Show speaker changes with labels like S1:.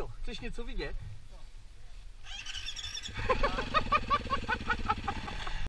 S1: Míšo, chceš něco vidět?